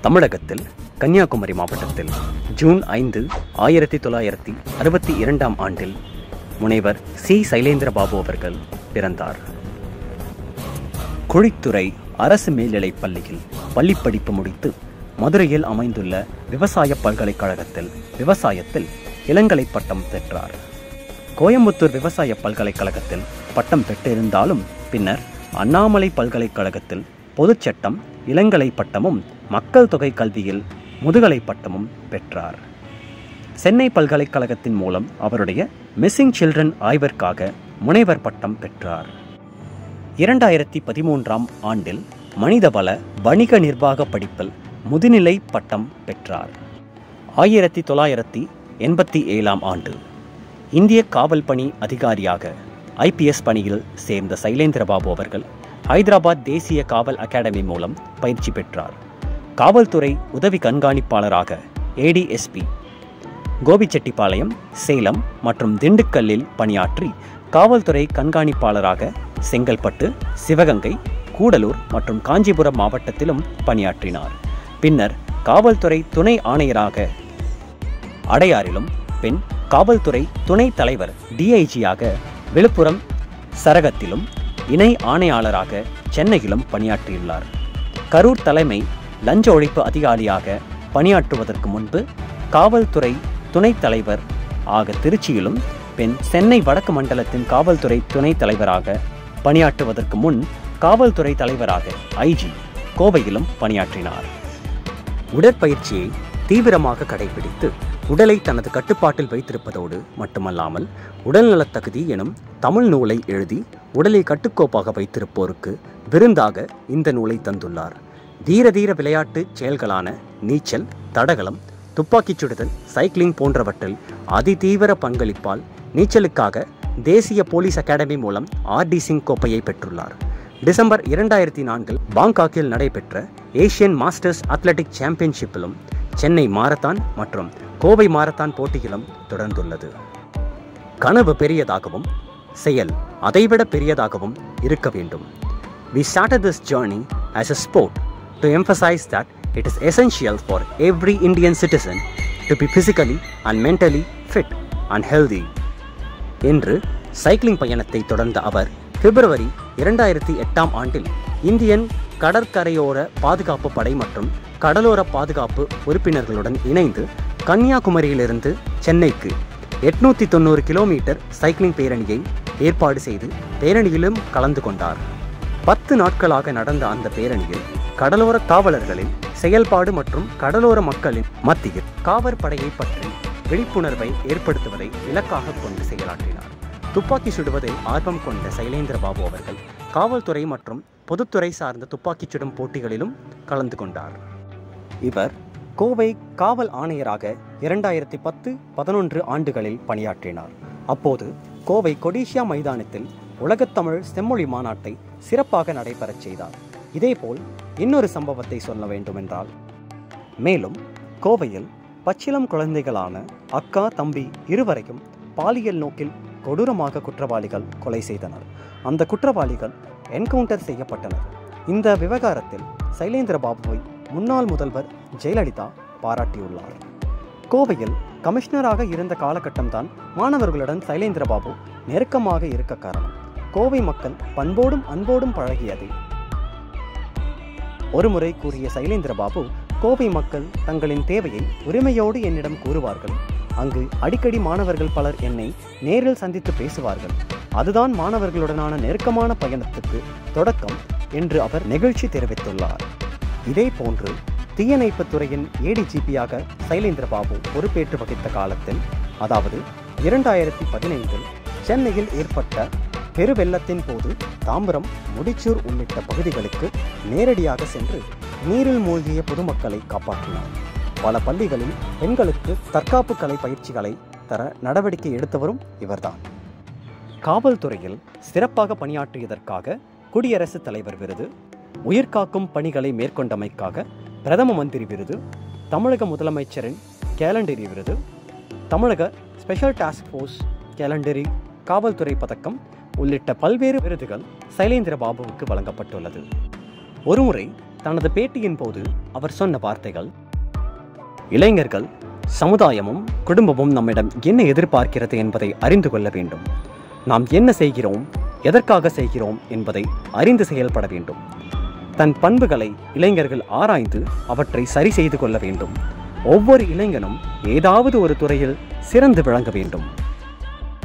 தமிழகத்தில் கன்னியாகுமரி மாவட்டத்தில் ஜூன் ஐந்து ஆயிரத்தி தொள்ளாயிரத்தி அறுபத்தி இரண்டாம் ஆண்டில் முனைவர் சி. சைலேந்திர பாபு அவர்கள் பிறந்தார். குழித்துறை அரசு மேல்நிலைப் பள்ளியில் பள்ளிப்படிப்பு முடித்து மதுரையில் அமைந்துள்ள விவசாய பல்கலைக்கழகத்தில் விவசாயத்தில் இளங்கலை பட்டம் பெற்றார். கோயம்புத்தூர் விவசாய பல்கலைக்கழகத்தில் பட்டம் பெற்றிருந்தாலும் பின்னர் அண்ணாமலை பல்கலைக்கழகத்தில் பொதுச்சட்டம் இளங்கலை பட்டமும் மக்கள் தொகை கல்வியில் முதுகலை பட்டமும் பெற்றார். சென்னை பல்கலைக்கழகத்தின் மூலம் அவருடைய மிஸ்ஸிங் சில்ட்ரன் ஆய்விற்காக முனைவர் பட்டம் பெற்றார். இரண்டாயிரத்தி பதிமூன்றாம் ஆண்டில் மனிதவள வணிக நிர்வாக படிப்பில் முதுநிலை பட்டம் பெற்றார். ஆயிரத்தி தொள்ளாயிரத்தி எண்பத்தி ஏழாம் ஆண்டு இந்திய காவல் பணி அதிகாரியாக ஐபிஎஸ் பணியில் சேர்ந்த சைலேந்திரபாபு அவர்கள் ஹைதராபாத் தேசிய காவல் அகாடமி மூலம் பயிற்சி பெற்றார். காவல்துறை உதவி கண்காணிப்பாளராக ஏடிஎஸ்பி கோபிச்செட்டிப்பாளையம் சேலம் மற்றும் திண்டுக்கல்லில் பணியாற்றி காவல்துறை கண்காணிப்பாளராக செங்கல்பட்டு சிவகங்கை கூடலூர் மற்றும் காஞ்சிபுரம் மாவட்டத்திலும் பணியாற்றினார். பின்னர் காவல்துறை துணை ஆணையராக அடையாறிலும் பின் காவல்துறை துணை தலைவர் டிஐஜியாக விழுப்புரம் சரகத்திலும் இணை ஆணையாளராக சென்னையிலும் பணியாற்றியுள்ளார். கரூர் தலைமை லஞ்ச ஒழிப்பு அதிகாரியாக பணியாற்றுவதற்கு முன்பு காவல்துறை துணைத் தலைவர் ஆக திருச்சியிலும் பின் சென்னை வடக்கு மண்டலத்தின் காவல்துறை துணைத் தலைவராக பணியாற்றுவதற்கு முன் காவல்துறை தலைவராக ஐஜி கோவையிலும் பணியாற்றினார். உடற்பயிற்சியை தீவிரமாக கடைபிடித்து உடலை தனது கட்டுப்பாட்டில் வைத்திருப்பதோடு மட்டுமல்லாமல் உடல்நலத் தகுதி எனும் தமிழ் நூலை எழுதி உடலை கட்டுக்கோப்பாக வைத்திருப்போருக்கு விருந்தாக இந்த நூலை தந்துள்ளார். தீர தீர விளையாட்டு செயல்களான நீச்சல் தடகளம் துப்பாக்கிச் சுடுதல் சைக்கிளிங் போன்றவற்றில் அதிதீவிர பங்களிப்பால் நீச்சலுக்காக தேசிய போலீஸ் அகாடமி மூலம் ஆர்டி சிங் கோப்பையை பெற்றுள்ளார். டிசம்பர் இரண்டாயிரத்தி நான்கில் பாங்காக்கில் நடைபெற்ற ஏசியன் மாஸ்டர்ஸ் அத்லெட்டிக் சாம்பியன்ஷிப்பிலும் சென்னை மாரத்தான் மற்றும் கோவை மாரத்தான் போட்டியிலும் தொடர்ந்துள்ளது. கனவு பெரியதாகவும் செயல் அதைவிட பெரியதாகவும் இருக்க வேண்டும். We started this journey as a sport to emphasize that it is essential for every Indian citizen to be physically and mentally fit and healthy. என்று சைக்கிளிங் பயணத்தை தொடர்ந்த அவர் பிப்ரவரி இரண்டாயிரத்தி எட்டாம் ஆண்டில் இந்தியன் கடற்கரையோர பாதுகாப்பு படை மற்றும் கடலோர பாதுகாப்பு உறுப்பினர்களுடன் இணைந்து கன்னியாகுமரியிலிருந்து சென்னைக்கு எட்நூற்றி தொண்ணூறு கிலோமீட்டர் சைக்கிளிங் பேரணியை ஏற்பாடு செய்து பேரணியிலும் கலந்து கொண்டார் பத்து நாட்களாக நடந்த அந்த பேரணியில் கடலோர காவலர்களின் செயல்பாடு மற்றும் கடலோர மக்களின் மத்தியில் காவற்படையை பற்றி விழிப்புணர்வை ஏற்படுத்துவதை இலக்காக கொண்டு செயலாற்றினார். துப்பாக்கி சுடுவதில் ஆர்வம் கொண்ட சைலேந்திர பாபு அவர்கள் காவல்துறை மற்றும் பொதுத்துறை சார்ந்த துப்பாக்கி சுடும் போட்டிகளிலும் கலந்து கொண்டார். இவர் கோவை காவல் ஆணையராக இரண்டாயிரத்தி பத்து பதினொன்று ஆண்டுகளில் பணியாற்றினார். அப்போது கோவை கொடிஷியா மைதானத்தில் உலகத்தமிழ் செம்மொழி மாநாட்டை சிறப்பாக நடைபெறச் செய்தார். இதேபோல் இன்னொரு சம்பவத்தை சொல்ல வேண்டுமென்றால் மேலும் கோவையில் பச்சிளம் குழந்தைகளான அக்கா தம்பி இருவரையும் பாலியல் நோக்கில் கொடூரமாக குற்றவாளிகள் கொலை செய்தனர். அந்த குற்றவாளிகள் என்கவுண்டர் செய்யப்பட்டனர். இந்த விவகாரத்தில் சைலேந்திர பாபுவை முன்னாள் முதல்வர் ஜெயலலிதா பாராட்டியுள்ளார். கோவையில் கமிஷனராக இருந்த காலகட்டம்தான் மாணவர்களுடன் சைலேந்திர பாபு நெருக்கமாக இருக்க காரணம். கோவை மக்கள் பண்போடும் அன்போடும் பழகியது. ஒருமுறை கூறிய சைலேந்திர பாபு கோவை மக்கள் தங்களின் தேவையை உரிமையோடு என்னிடம் கூறுவார்கள். அங்கு அடிக்கடி மாணவர்கள் பலர் என்னை நேரில் சந்தித்து பேசுவார்கள். அதுதான் மாணவர்களுடனான நெருக்கமான பயணத்துக்கு தொடக்கம் என்று அவர் நெகிழ்ச்சி தெரிவித்துள்ளார். இதே போன்று தீயணைப்புத் துறையின் ஏடிஜிபியாக சைலேந்திர பாபு பொறுப்பேற்று வகித்த காலத்தில் அதாவது இரண்டாயிரத்தி பதினைந்தில் சென்னையில் ஏற்பட்ட பெருவெள்ளத்தின் போது தாம்பரம் முடிச்சூர் உள்ளிட்ட பகுதிகளுக்கு நேரடியாக சென்று நீரில் மூழ்கிய பொதுமக்களை காப்பாற்றினார். பல பள்ளிகளில் பெண்களுக்கு தற்காப்பு கலை பயிற்சிகளை தர நடவடிக்கை எடுத்தவரும் இவர்தான். காவல்துறையில் சிறப்பாக பணியாற்றியதற்காக குடியரசுத் தலைவர் விருது உயிர்காக்கும் பணிகளை மேற்கொண்டமைக்காக பிரதம மந்திரி விருது தமிழக முதலமைச்சரின் கேலண்டரி விருது தமிழக ஸ்பெஷல் டாஸ்க் ஃபோர்ஸ் கேலண்டரி காவல்துறை பதக்கம் உள்ளிட்ட பல்வேறு விருதுகள் சைலேந்திர பாபுவுக்கு வழங்கப்பட்டுள்ளது. ஒருமுறை தனது பேட்டியின் போது அவர் சொன்ன வார்த்தைகள் இளைஞர்கள் சமுதாயமும் குடும்பமும் நம்மிடம் என்ன எதிர்பார்க்கிறது என்பதை அறிந்து கொள்ள வேண்டும். நாம் என்ன செய்கிறோம் எதற்காக செய்கிறோம் என்பதை அறிந்து செயல்பட வேண்டும். தன் பண்புகளை இளைஞர்கள் ஆராய்ந்து அவற்றை சரி செய்து கொள்ள வேண்டும். ஒவ்வொரு இளைஞனும் ஏதாவது ஒரு துறையில் சிறந்து விளங்க வேண்டும்.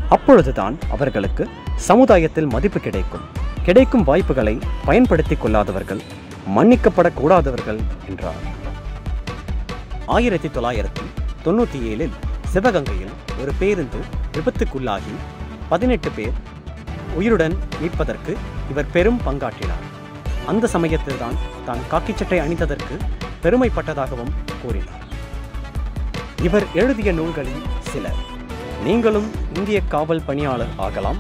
அப்பொழுதுதான் அவர்களுக்கு சமுதாயத்தில் மதிப்பு கிடைக்கும். கிடைக்கும் வாய்ப்புகளை பயன்படுத்திக் கொள்ளாதவர்கள் மன்னிக்கப்படக்கூடாதவர்கள் என்றார். ஆயிரத்தி தொள்ளாயிரத்தி தொண்ணூற்றி ஏழில் சிவகங்கையில் ஒரு பேருந்து விபத்துக்குள்ளாகி பதினெட்டு பேர் உயிருடன் மீட்பதற்கு இவர் பெரும் பங்காற்றினார். அந்த சமயத்தில்தான் தான் காக்கிச்சட்டை அணிந்ததற்கு பெருமைப்பட்டதாகவும் கூறினார். இவர் எழுதிய நூல்களில் சில நீங்களும் இந்திய காவல் பணியாளர் ஆகலாம்.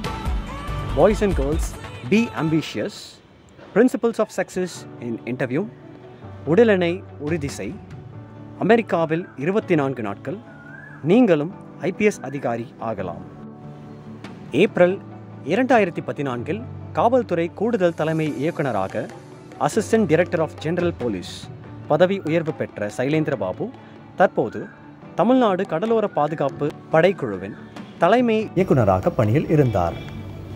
Boys and girls be ambitious principles of success in interview உடலெனை உறுதி செய். அமெரிக்காவில் இருபத்தி நான்கு நாட்கள். நீங்களும் ஐபிஎஸ் அதிகாரி ஆகலாம். ஏப்ரல் இரண்டாயிரத்தி பதினான்கில் காவல்துறை கூடுதல் தலைமை இயக்குனராக assistant director of general police பதவி உயர்வு பெற்ற சைலேந்திர பாபு தற்போது தமிழ்நாடு கடலோர பாதுகாப்பு படைக்குழுவின் தலைமை இயக்குனராக பணியில் இருந்தார்.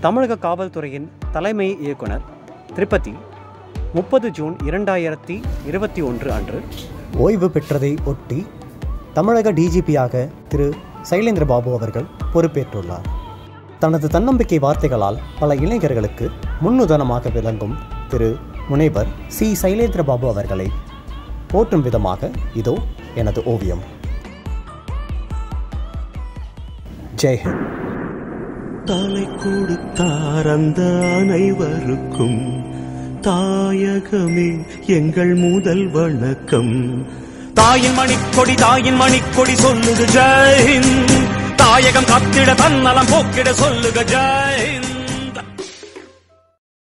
தமிழக காவல்துறையின் தலைமை இயக்குனர் திருப்பதி முப்பது ஜூன் இரண்டாயிரத்தி இருபத்தி ஒன்று அன்று ஓய்வு பெற்றதை ஒட்டி தமிழக டிஜிபியாக திரு சைலேந்திர பாபு அவர்கள் பொறுப்பேற்றுள்ளார். தனது தன்னம்பிக்கை வார்த்தைகளால் பல இளைஞர்களுக்கு முன்னுதாரணமாக விளங்கும் திரு முனைவர் சி சைலேந்திர பாபு அவர்களை போற்றும் விதமாக இதோ எனது ஓவியம். ஜெய்ஹிந்த் தலை கொடுத்தார் அந்த அனைவருக்கும். தாயகமே எங்கள் முதல் வணக்கம். தாயின் மணிக்கொடி தாயின் மணிக்கொடி சொல்லுது ஜெயின் தாயகம் கத்திட தன்னலம் போக்கிட சொல்லுக ஜெயின்